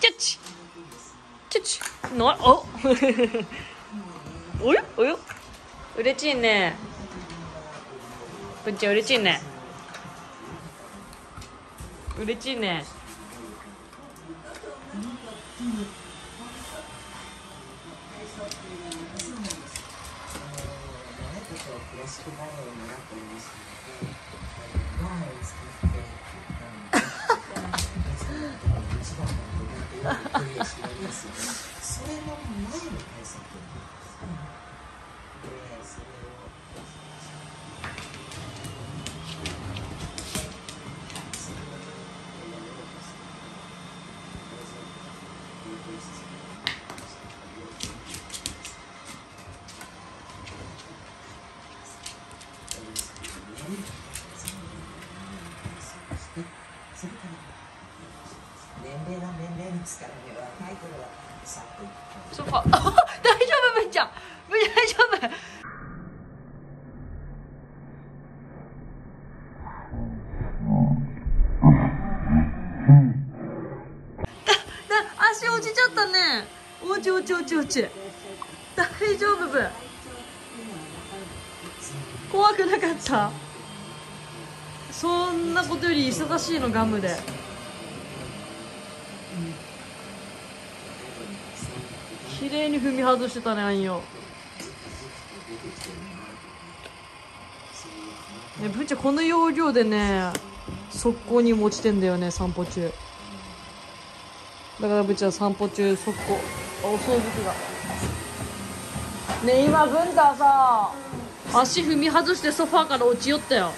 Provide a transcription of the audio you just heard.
チュッチチュッチなおおよおよ嬉しいねぶっちゃん嬉しいね嬉しいねクラシックバレエを習っておりますので、ご飯を作っプレイしております。それの前の対策。それから齢が年齢か若い頃はさっと行ってソファ大丈夫ぶっちゃん。ぶっちゃん大丈夫。だ足落ちちゃったね。落ち落ち落ち。落ち大丈夫。ぶ怖くなかった。そんなことより忙しいのガムで綺麗に踏み外してたねあんよ。ねぶっちゃんこの要領でね速攻にも落ちてんだよね散歩中。だからぶっちゃん散歩中速攻。あお掃除機が。ね今文太さ足踏み外してソファーから落ちよったよ。